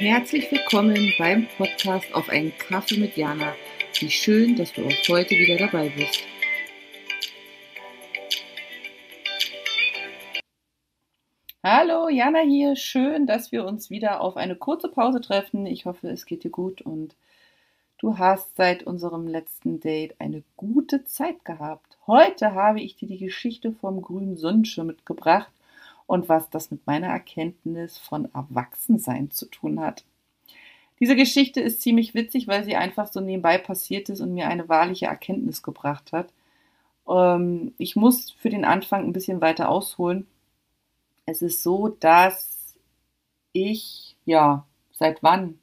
Herzlich willkommen beim Podcast auf einen Kaffee mit Jana. Wie schön, dass du auch heute wieder dabei bist. Hallo, Jana hier. Schön, dass wir uns wieder auf eine kurze Pause treffen. Ich hoffe, es geht dir gut und du hast seit unserem letzten Date eine gute Zeit gehabt. Heute habe ich dir die Geschichte vom grünen Sonnenschirm mitgebracht und was das mit meiner Erkenntnis von Erwachsensein zu tun hat. Diese Geschichte ist ziemlich witzig, weil sie einfach so nebenbei passiert ist und mir eine wahrliche Erkenntnis gebracht hat. Ähm, ich muss für den Anfang ein bisschen weiter ausholen. Es ist so, dass ich, ja, seit wann?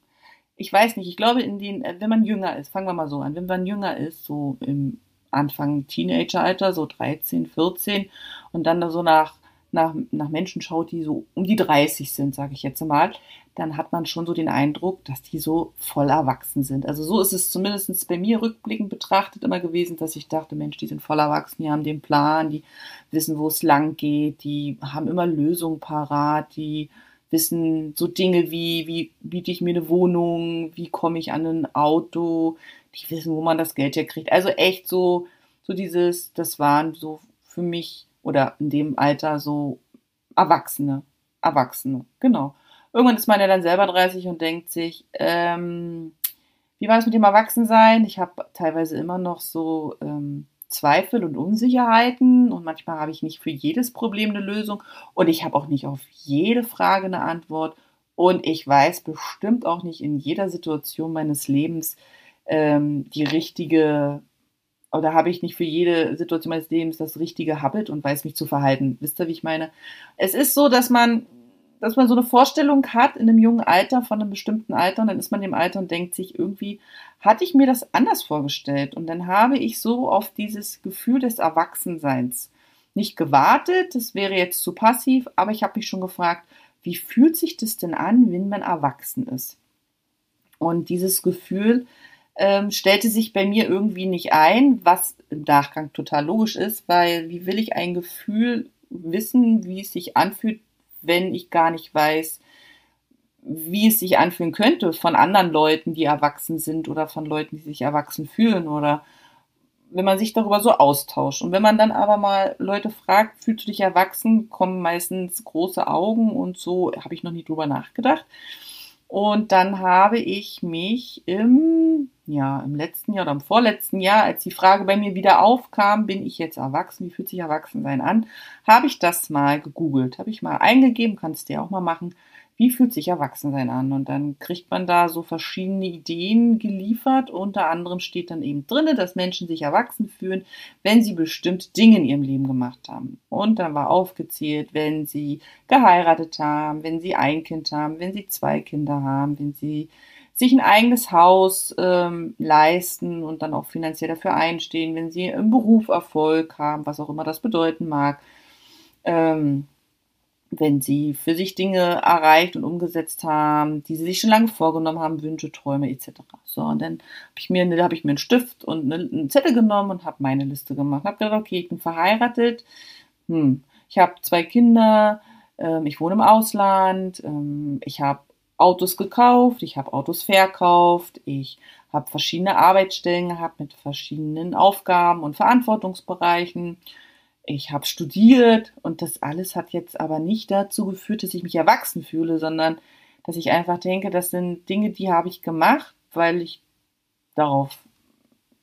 Ich weiß nicht, ich glaube, in den, wenn man jünger ist, fangen wir mal so an, wenn man jünger ist, so im Anfang Teenageralter, so 13, 14 und dann da so nach nach, nach Menschen schaut, die so um die 30 sind, sage ich jetzt mal, dann hat man schon so den Eindruck, dass die so voll erwachsen sind. Also so ist es zumindest bei mir rückblickend betrachtet immer gewesen, dass ich dachte, Mensch, die sind voll erwachsen, die haben den Plan, die wissen, wo es lang geht, die haben immer Lösungen parat, die wissen so Dinge wie, wie biete ich mir eine Wohnung, wie komme ich an ein Auto, die wissen, wo man das Geld herkriegt. Also echt so, so dieses, das waren so für mich oder in dem Alter so Erwachsene. Erwachsene, genau. Irgendwann ist man ja dann selber 30 und denkt sich, ähm, wie war es mit dem Erwachsensein? Ich habe teilweise immer noch so ähm, Zweifel und Unsicherheiten und manchmal habe ich nicht für jedes Problem eine Lösung und ich habe auch nicht auf jede Frage eine Antwort und ich weiß bestimmt auch nicht in jeder Situation meines Lebens ähm, die richtige oder habe ich nicht für jede Situation meines Lebens das richtige Habit und weiß mich zu verhalten. Wisst ihr, wie ich meine? Es ist so, dass man, dass man so eine Vorstellung hat in einem jungen Alter, von einem bestimmten Alter, und dann ist man im Alter und denkt sich, irgendwie hatte ich mir das anders vorgestellt. Und dann habe ich so auf dieses Gefühl des Erwachsenseins nicht gewartet, das wäre jetzt zu passiv, aber ich habe mich schon gefragt, wie fühlt sich das denn an, wenn man erwachsen ist? Und dieses Gefühl, ähm, stellte sich bei mir irgendwie nicht ein, was im Nachgang total logisch ist, weil wie will ich ein Gefühl wissen, wie es sich anfühlt, wenn ich gar nicht weiß, wie es sich anfühlen könnte von anderen Leuten, die erwachsen sind oder von Leuten, die sich erwachsen fühlen oder wenn man sich darüber so austauscht. Und wenn man dann aber mal Leute fragt, fühlst du dich erwachsen, kommen meistens große Augen und so habe ich noch nie drüber nachgedacht. Und dann habe ich mich im, ja, im letzten Jahr oder im vorletzten Jahr, als die Frage bei mir wieder aufkam, bin ich jetzt erwachsen, wie fühlt sich Erwachsensein an, habe ich das mal gegoogelt, habe ich mal eingegeben, kannst du ja auch mal machen, wie fühlt sich Erwachsensein an? Und dann kriegt man da so verschiedene Ideen geliefert. Unter anderem steht dann eben drinne, dass Menschen sich erwachsen fühlen, wenn sie bestimmt Dinge in ihrem Leben gemacht haben. Und dann war aufgezählt, wenn sie geheiratet haben, wenn sie ein Kind haben, wenn sie zwei Kinder haben, wenn sie sich ein eigenes Haus ähm, leisten und dann auch finanziell dafür einstehen, wenn sie im Beruf Erfolg haben, was auch immer das bedeuten mag. Ähm, wenn sie für sich Dinge erreicht und umgesetzt haben, die sie sich schon lange vorgenommen haben, Wünsche, Träume etc. So, und dann habe ich mir, da habe ich mir einen Stift und einen Zettel genommen und habe meine Liste gemacht. Habe gedacht, okay, ich bin verheiratet, hm, ich habe zwei Kinder, ähm, ich wohne im Ausland, ähm, ich habe Autos gekauft, ich habe Autos verkauft, ich habe verschiedene Arbeitsstellen gehabt mit verschiedenen Aufgaben und Verantwortungsbereichen ich habe studiert und das alles hat jetzt aber nicht dazu geführt, dass ich mich erwachsen fühle, sondern dass ich einfach denke, das sind Dinge, die habe ich gemacht, weil ich darauf,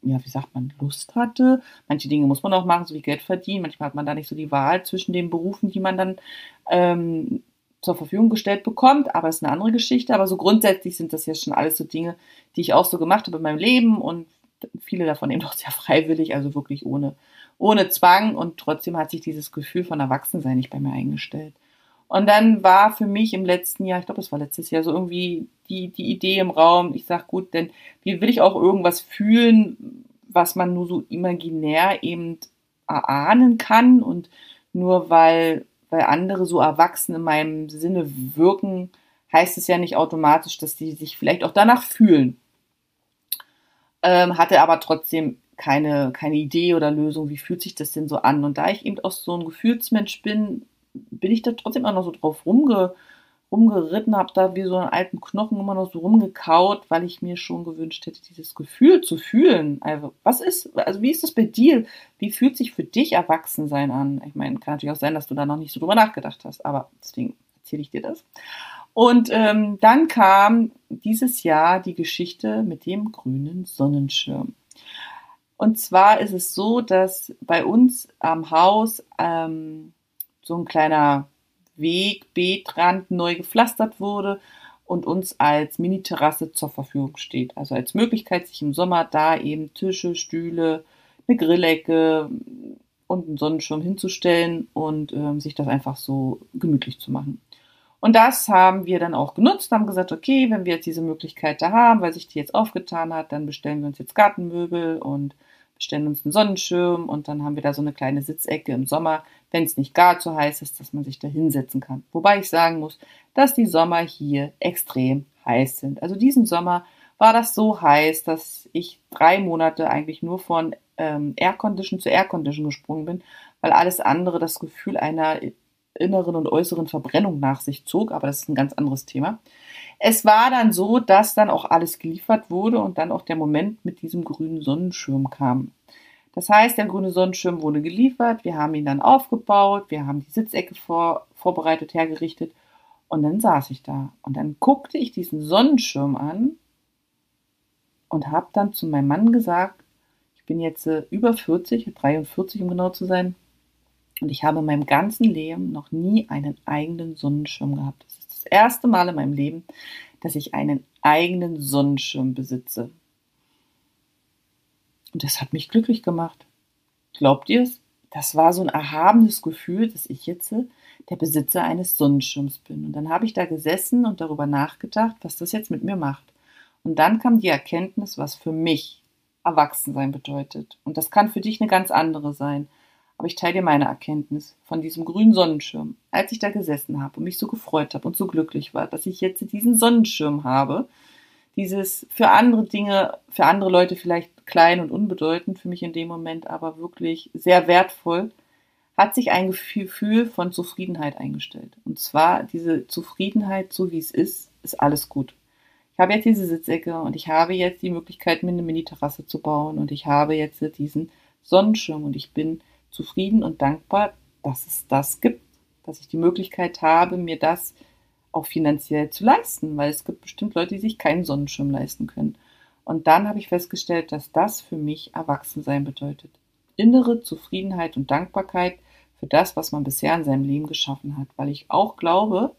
ja, wie sagt man, Lust hatte. Manche Dinge muss man auch machen, so wie Geld verdienen. Manchmal hat man da nicht so die Wahl zwischen den Berufen, die man dann ähm, zur Verfügung gestellt bekommt, aber es ist eine andere Geschichte. Aber so grundsätzlich sind das ja schon alles so Dinge, die ich auch so gemacht habe in meinem Leben und viele davon eben auch sehr freiwillig, also wirklich ohne ohne Zwang und trotzdem hat sich dieses Gefühl von Erwachsensein nicht bei mir eingestellt. Und dann war für mich im letzten Jahr, ich glaube, es war letztes Jahr, so irgendwie die, die Idee im Raum, ich sag gut, denn wie will ich auch irgendwas fühlen, was man nur so imaginär eben erahnen kann und nur weil, weil andere so erwachsen in meinem Sinne wirken, heißt es ja nicht automatisch, dass die sich vielleicht auch danach fühlen. Ähm, hatte aber trotzdem keine, keine Idee oder Lösung, wie fühlt sich das denn so an. Und da ich eben auch so ein Gefühlsmensch bin, bin ich da trotzdem auch noch so drauf rumge, rumgeritten, habe da wie so einen alten Knochen immer noch so rumgekaut, weil ich mir schon gewünscht hätte, dieses Gefühl zu fühlen. Also, was ist, also wie ist das bei dir? Wie fühlt sich für dich Erwachsensein an? Ich meine, kann natürlich auch sein, dass du da noch nicht so drüber nachgedacht hast, aber deswegen erzähle ich dir das. Und ähm, dann kam dieses Jahr die Geschichte mit dem grünen Sonnenschirm. Und zwar ist es so, dass bei uns am Haus ähm, so ein kleiner Weg, Beetrand neu gepflastert wurde und uns als Mini-Terrasse zur Verfügung steht. Also als Möglichkeit, sich im Sommer da eben Tische, Stühle, eine Grillecke und einen Sonnenschirm hinzustellen und ähm, sich das einfach so gemütlich zu machen. Und das haben wir dann auch genutzt, haben gesagt, okay, wenn wir jetzt diese Möglichkeit da haben, weil sich die jetzt aufgetan hat, dann bestellen wir uns jetzt Gartenmöbel und bestellen uns einen Sonnenschirm und dann haben wir da so eine kleine Sitzecke im Sommer, wenn es nicht gar zu heiß ist, dass man sich da hinsetzen kann. Wobei ich sagen muss, dass die Sommer hier extrem heiß sind. Also diesen Sommer war das so heiß, dass ich drei Monate eigentlich nur von ähm, Aircondition zu Aircondition gesprungen bin, weil alles andere das Gefühl einer inneren und äußeren Verbrennung nach sich zog, aber das ist ein ganz anderes Thema. Es war dann so, dass dann auch alles geliefert wurde und dann auch der Moment mit diesem grünen Sonnenschirm kam. Das heißt, der grüne Sonnenschirm wurde geliefert, wir haben ihn dann aufgebaut, wir haben die Sitzecke vor, vorbereitet, hergerichtet und dann saß ich da und dann guckte ich diesen Sonnenschirm an und habe dann zu meinem Mann gesagt, ich bin jetzt äh, über 40, 43 um genau zu sein, und ich habe in meinem ganzen Leben noch nie einen eigenen Sonnenschirm gehabt. Das ist das erste Mal in meinem Leben, dass ich einen eigenen Sonnenschirm besitze. Und das hat mich glücklich gemacht. Glaubt ihr es? Das war so ein erhabenes Gefühl, dass ich jetzt der Besitzer eines Sonnenschirms bin. Und dann habe ich da gesessen und darüber nachgedacht, was das jetzt mit mir macht. Und dann kam die Erkenntnis, was für mich Erwachsensein bedeutet. Und das kann für dich eine ganz andere sein. Aber ich teile dir meine Erkenntnis von diesem grünen Sonnenschirm. Als ich da gesessen habe und mich so gefreut habe und so glücklich war, dass ich jetzt diesen Sonnenschirm habe, dieses für andere Dinge, für andere Leute vielleicht klein und unbedeutend, für mich in dem Moment aber wirklich sehr wertvoll, hat sich ein Gefühl von Zufriedenheit eingestellt. Und zwar diese Zufriedenheit, so wie es ist, ist alles gut. Ich habe jetzt diese Sitzecke und ich habe jetzt die Möglichkeit, mir eine Mini-Terrasse zu bauen und ich habe jetzt diesen Sonnenschirm und ich bin zufrieden und dankbar, dass es das gibt, dass ich die Möglichkeit habe, mir das auch finanziell zu leisten, weil es gibt bestimmt Leute, die sich keinen Sonnenschirm leisten können. Und dann habe ich festgestellt, dass das für mich Erwachsensein bedeutet. Innere Zufriedenheit und Dankbarkeit für das, was man bisher in seinem Leben geschaffen hat, weil ich auch glaube,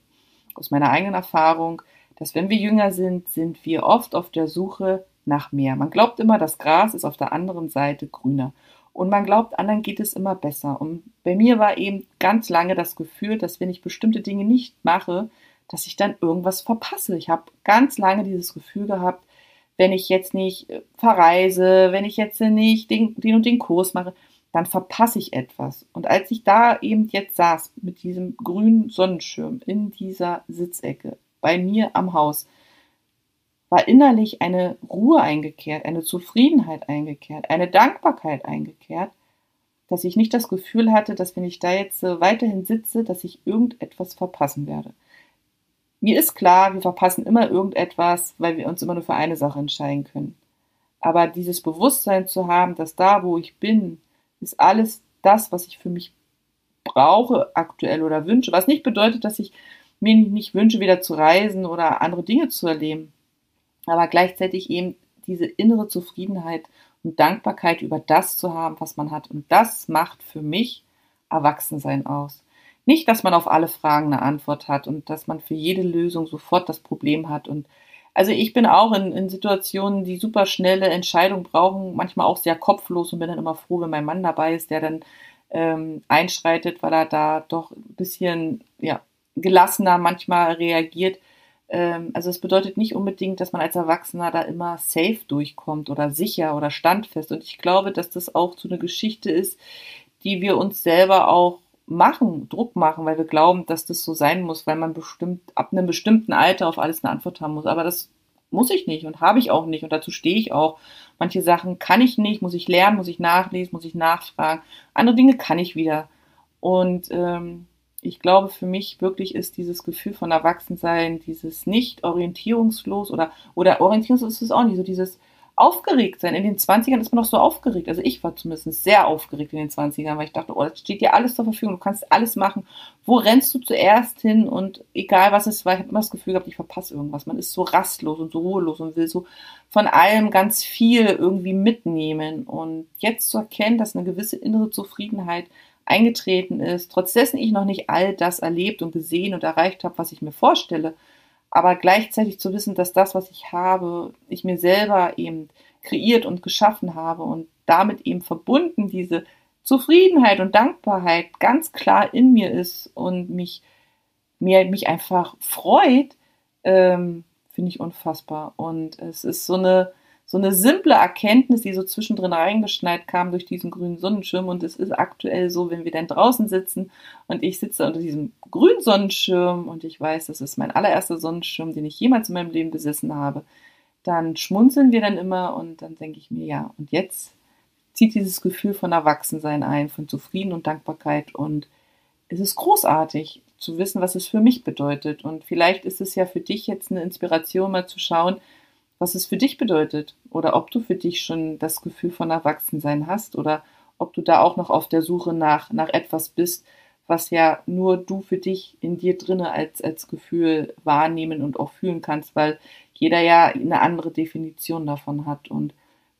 aus meiner eigenen Erfahrung, dass wenn wir jünger sind, sind wir oft auf der Suche nach mehr. Man glaubt immer, das Gras ist auf der anderen Seite grüner. Und man glaubt, anderen geht es immer besser. Und bei mir war eben ganz lange das Gefühl, dass wenn ich bestimmte Dinge nicht mache, dass ich dann irgendwas verpasse. Ich habe ganz lange dieses Gefühl gehabt, wenn ich jetzt nicht äh, verreise, wenn ich jetzt nicht den, den und den Kurs mache, dann verpasse ich etwas. Und als ich da eben jetzt saß mit diesem grünen Sonnenschirm in dieser Sitzecke bei mir am Haus, war innerlich eine Ruhe eingekehrt, eine Zufriedenheit eingekehrt, eine Dankbarkeit eingekehrt, dass ich nicht das Gefühl hatte, dass wenn ich da jetzt weiterhin sitze, dass ich irgendetwas verpassen werde. Mir ist klar, wir verpassen immer irgendetwas, weil wir uns immer nur für eine Sache entscheiden können. Aber dieses Bewusstsein zu haben, dass da, wo ich bin, ist alles das, was ich für mich brauche aktuell oder wünsche, was nicht bedeutet, dass ich mir nicht wünsche, wieder zu reisen oder andere Dinge zu erleben aber gleichzeitig eben diese innere Zufriedenheit und Dankbarkeit über das zu haben, was man hat. Und das macht für mich Erwachsensein aus. Nicht, dass man auf alle Fragen eine Antwort hat und dass man für jede Lösung sofort das Problem hat. Und also ich bin auch in, in Situationen, die super schnelle Entscheidungen brauchen, manchmal auch sehr kopflos und bin dann immer froh, wenn mein Mann dabei ist, der dann ähm, einschreitet, weil er da doch ein bisschen ja, gelassener manchmal reagiert also es bedeutet nicht unbedingt, dass man als Erwachsener da immer safe durchkommt oder sicher oder standfest. Und ich glaube, dass das auch so eine Geschichte ist, die wir uns selber auch machen, Druck machen, weil wir glauben, dass das so sein muss, weil man bestimmt ab einem bestimmten Alter auf alles eine Antwort haben muss. Aber das muss ich nicht und habe ich auch nicht und dazu stehe ich auch. Manche Sachen kann ich nicht, muss ich lernen, muss ich nachlesen, muss ich nachfragen. Andere Dinge kann ich wieder. Und ähm, ich glaube, für mich wirklich ist dieses Gefühl von Erwachsensein, dieses nicht orientierungslos oder, oder orientierungslos ist es auch nicht, so dieses aufgeregt sein. In den 20ern ist man noch so aufgeregt. Also ich war zumindest sehr aufgeregt in den 20ern, weil ich dachte, oh, das steht dir alles zur Verfügung, du kannst alles machen. Wo rennst du zuerst hin? Und egal was es war, ich habe immer das Gefühl gehabt, ich verpasse irgendwas. Man ist so rastlos und so ruhelos und will so von allem ganz viel irgendwie mitnehmen. Und jetzt zu erkennen, dass eine gewisse innere Zufriedenheit eingetreten ist, trotz dessen ich noch nicht all das erlebt und gesehen und erreicht habe, was ich mir vorstelle, aber gleichzeitig zu wissen, dass das, was ich habe, ich mir selber eben kreiert und geschaffen habe und damit eben verbunden diese Zufriedenheit und Dankbarkeit ganz klar in mir ist und mich, mir, mich einfach freut, ähm, finde ich unfassbar. Und es ist so eine, so eine simple Erkenntnis, die so zwischendrin reingeschneit kam durch diesen grünen Sonnenschirm. Und es ist aktuell so, wenn wir dann draußen sitzen und ich sitze unter diesem grünen Sonnenschirm und ich weiß, das ist mein allererster Sonnenschirm, den ich jemals in meinem Leben besessen habe, dann schmunzeln wir dann immer und dann denke ich mir, ja, und jetzt zieht dieses Gefühl von Erwachsensein ein, von Zufrieden und Dankbarkeit und es ist großartig zu wissen, was es für mich bedeutet. Und vielleicht ist es ja für dich jetzt eine Inspiration, mal zu schauen, was es für dich bedeutet oder ob du für dich schon das Gefühl von Erwachsensein hast oder ob du da auch noch auf der Suche nach, nach etwas bist, was ja nur du für dich in dir drinne als, als Gefühl wahrnehmen und auch fühlen kannst, weil jeder ja eine andere Definition davon hat. Und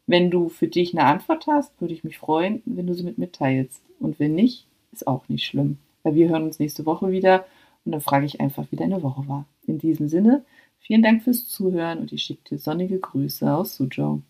wenn du für dich eine Antwort hast, würde ich mich freuen, wenn du sie mit mitteilst. Und wenn nicht, ist auch nicht schlimm. Weil wir hören uns nächste Woche wieder und dann frage ich einfach, wie deine Woche war. In diesem Sinne, Vielen Dank fürs Zuhören und ich schicke dir sonnige Grüße aus Suzhou.